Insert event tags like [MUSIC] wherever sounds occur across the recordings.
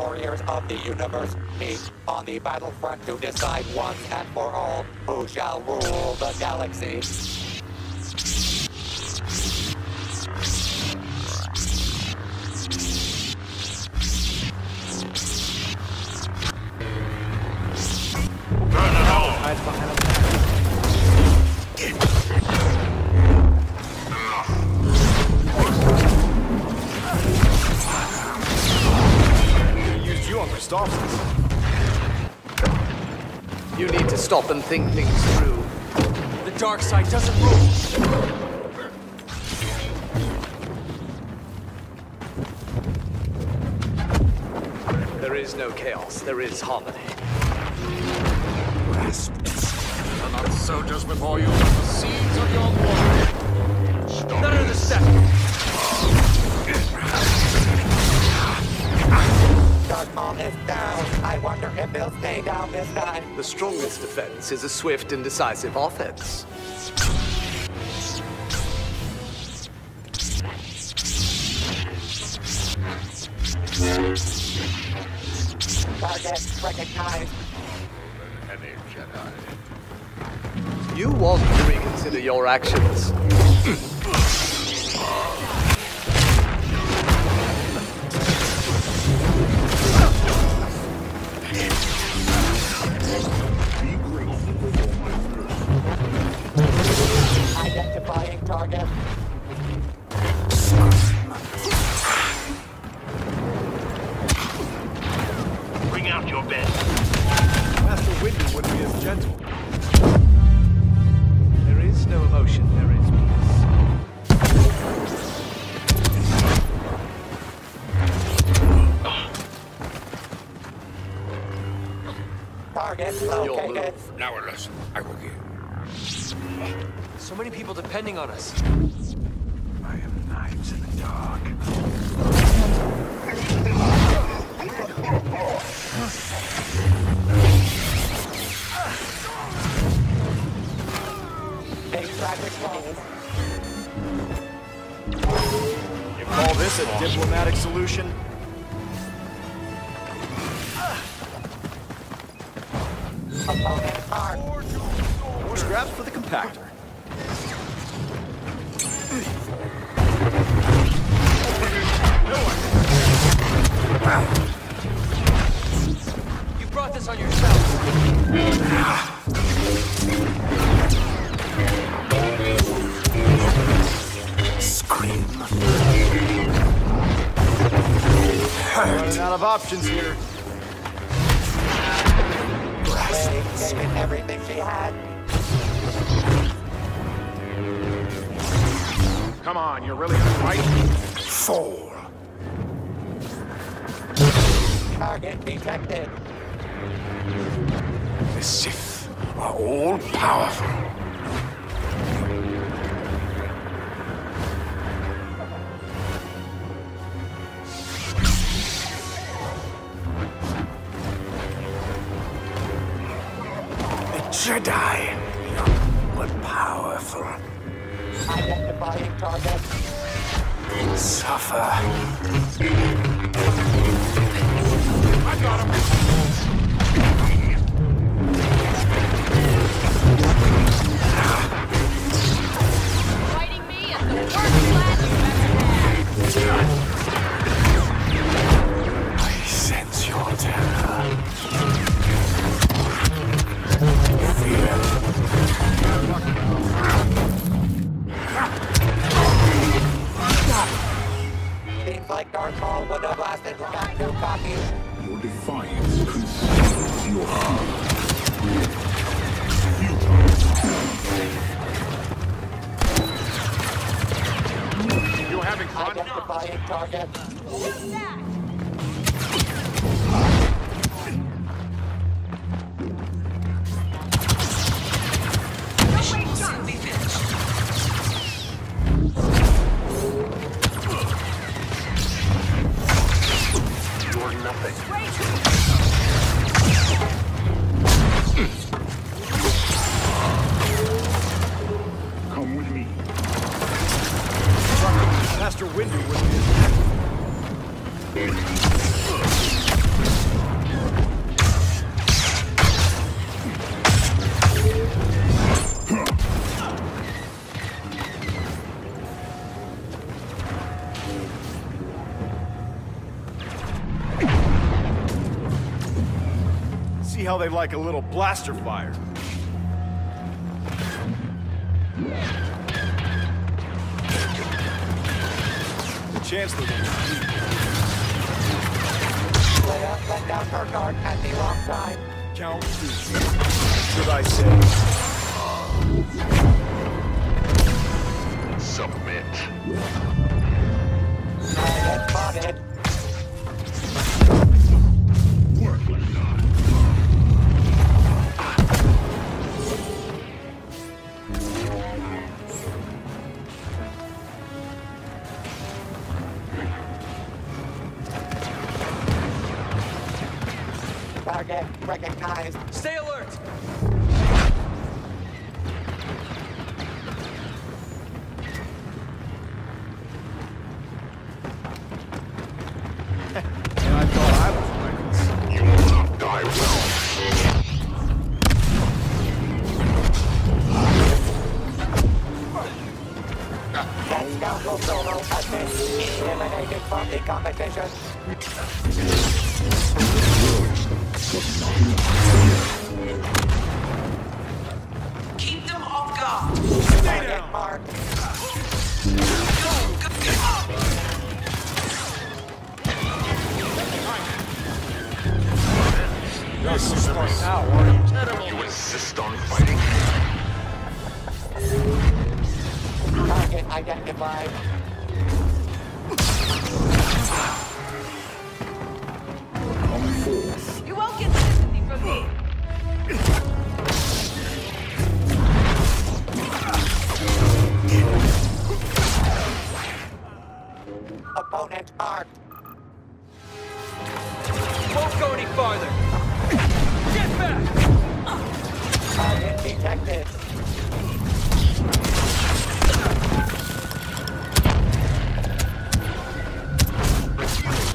warriors of the universe meet on the battlefront to decide once and for all who shall rule the galaxy. Stop and think things through. The dark side doesn't rule. There is no chaos, there is harmony. Do not sow just before you the seeds of your glory. None of the step. Is down. I wonder if he'll stay down this time. The strongest defense is a swift and decisive offense. Target recognized. You want to reconsider your actions. [CLEARS THROAT] people depending on us. I am knives in the dark. A tragic moment. You call this a diplomatic solution? Opponent. More scraps for the compactor. You brought this on yourself. Scream. Running out of options here. Rey gave everything she had. Come on, you're really gonna fight? Fall. Target detected. The Sith are all powerful. The Jedi, but powerful, Identifying target. suffer. I got him. Fighting me is the worst You having fun? Identifying target. How they like a little blaster fire. The Chancellor will Leia let down her guard at the wrong time. count two. Should I say? Submit. Target spotted. Eliminated from the competition. Keep them off guard. Target marked. This is smart now, aren't you? You insist on fighting? Target identified. Opponent marked. Won't go any farther! Get back! Target detected.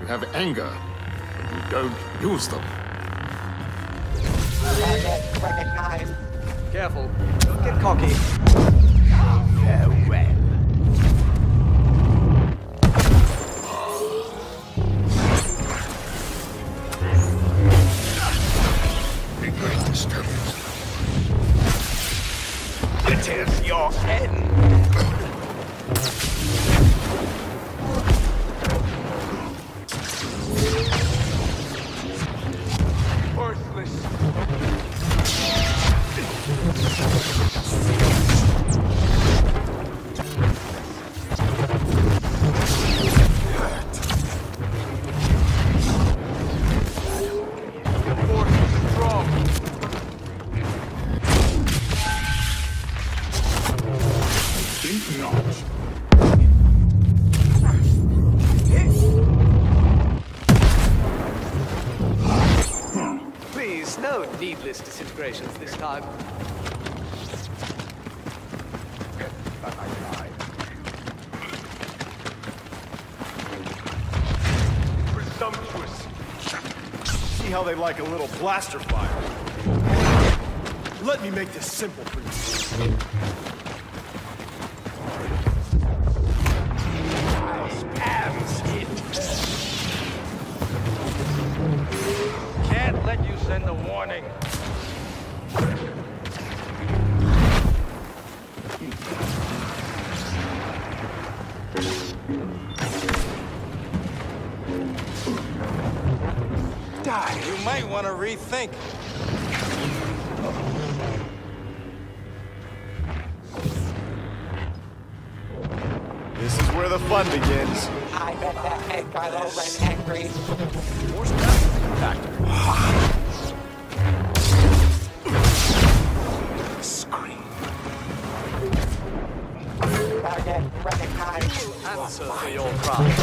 You have anger, but you don't use them. Careful. Don't get cocky. Think not. Please, no needless disintegrations this time. Presumptuous. See how they like a little blaster fire. Let me make this simple for you. Can't let you send a warning. Die. You might want to rethink. Fun begins. I bet that made Kylo Ren angry. Factor. Target. Answer for your crime.